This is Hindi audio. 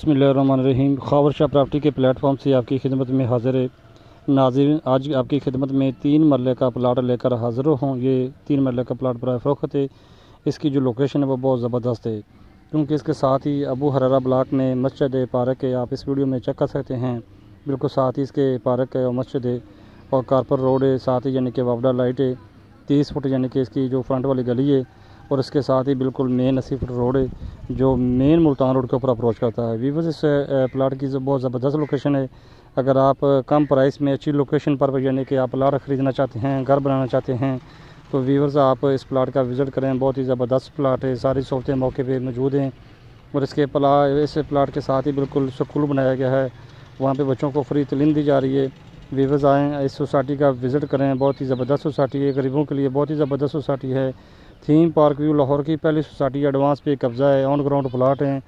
बसमीम खावर शाह प्रॉपर्टी के प्लेटफॉर्म से आपकी खिदमत में हाज़िर है। नाजिर, आज आपकी खिदमत में तीन मरल का प्लाट लेकर हाज़िर हूँ। ये तीन मरल का प्लाट बर फ़रोख्त है। इसकी जो लोकेशन है वो बहुत ज़बरदस्त है। क्योंकि इसके साथ ही अबू हरारा ब्लाक में मस्जिद है पार्क है। आप इस वीडियो में चेक कर सकते हैं। बिल्कुल साथ ही इसके पार्क है और मस्जिद है। और कारपर रोड है। साथ ही यानी कि वापडा लाइट है। तीस फुट यानी कि इसकी जो फ्रंट वाली गली है और इसके साथ ही बिल्कुल मेन नसीफ रोड है, जो मेन मुल्तान रोड के ऊपर अप्रोच करता है। वीवर्स इस प्लाट की बहुत ज़बरदस्त लोकेशन है। अगर आप कम प्राइस में अच्छी लोकेशन पर, यानी कि आप प्लाट ख़रीदना चाहते हैं, घर बनाना चाहते हैं तो वीवर्स आप इस प्लाट का विज़िट करें। बहुत ही ज़बरदस्त प्लाट है। सारी सहूलतें मौके पर मौजूद हैं। और इसके प्ला इस प्लाट के साथ ही बिल्कुल स्कूल बनाया गया है। वहाँ पर बच्चों को फ्री तलीम दी जा रही है। वीवर्स आएँ, इस सोसाइटी का विज़िट करें। बहुत ही ज़बरदस्त सोसाइटी है। गरीबों के लिए बहुत ही ज़बरदस्त सोसाइटी है। थीम पार्क व्यू लाहौर की पहली सोसाइटी एडवांस पे कब्ज़ा है ऑन ग्राउंड प्लाट हैं।